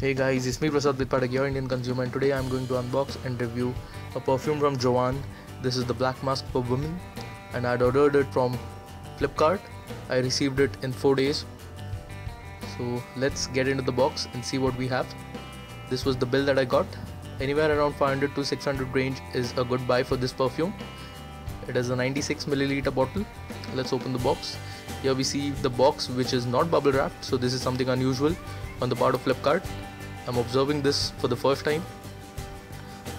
Hey guys, it's me Prasad Bitpadak, your Indian consumer, and today I'm going to unbox and review a perfume from Jovan. This is the Black Musk for Women, and I'd ordered it from Flipkart. I received it in 4 days. So let's get into the box and see what we have. This was the bill that I got. Anywhere around 500 to 600 range is a good buy for this perfume. It is a 96 milliliter bottle. Let's open the box. Here we see the box which is not bubble wrapped, so this is something unusual on the part of Flipkart. I'm observing this for the first time.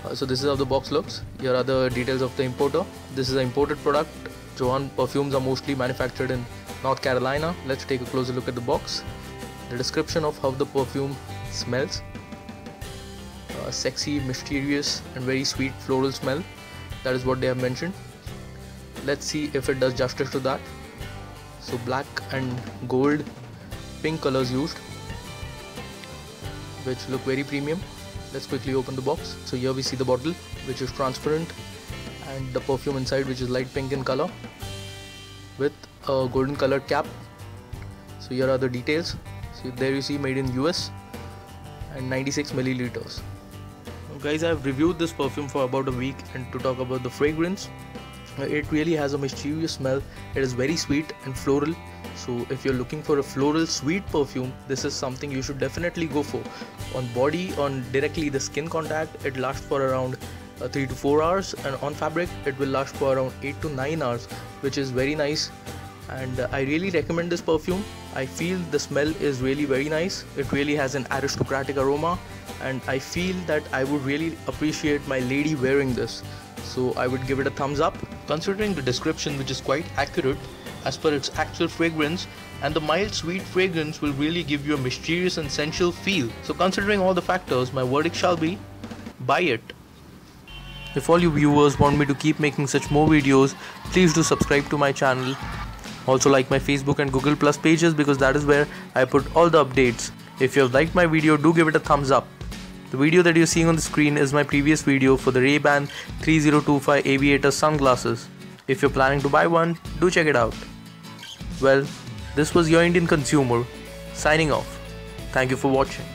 Uh, so this is how the box looks. Here are the details of the importer. This is an imported product. Jovan perfumes are mostly manufactured in North Carolina. Let's take a closer look at the box. The description of how the perfume smells. A sexy, mysterious and very sweet floral smell. That is what they have mentioned. Let's see if it does justice to that. So black and gold pink colors used which look very premium. Let's quickly open the box. So here we see the bottle which is transparent and the perfume inside which is light pink in color with a golden colored cap. So here are the details. So there you see made in US and 96 milliliters. Guys I've reviewed this perfume for about a week and to talk about the fragrance it really has a mischievous smell. It is very sweet and floral. So if you're looking for a floral sweet perfume this is something you should definitely go for. On body on directly the skin contact it lasts for around uh, 3 to 4 hours. And on fabric it will last for around 8 to 9 hours which is very nice. And uh, I really recommend this perfume. I feel the smell is really very nice. It really has an aristocratic aroma. And I feel that I would really appreciate my lady wearing this so I would give it a thumbs up. Considering the description which is quite accurate as per its actual fragrance and the mild sweet fragrance will really give you a mysterious and sensual feel. So considering all the factors my verdict shall be buy it. If all you viewers want me to keep making such more videos please do subscribe to my channel. Also like my facebook and google plus pages because that is where i put all the updates. If you have liked my video do give it a thumbs up the video that you're seeing on the screen is my previous video for the Ray-Ban 3025 Aviator sunglasses. If you're planning to buy one, do check it out. Well, this was your Indian consumer signing off. Thank you for watching.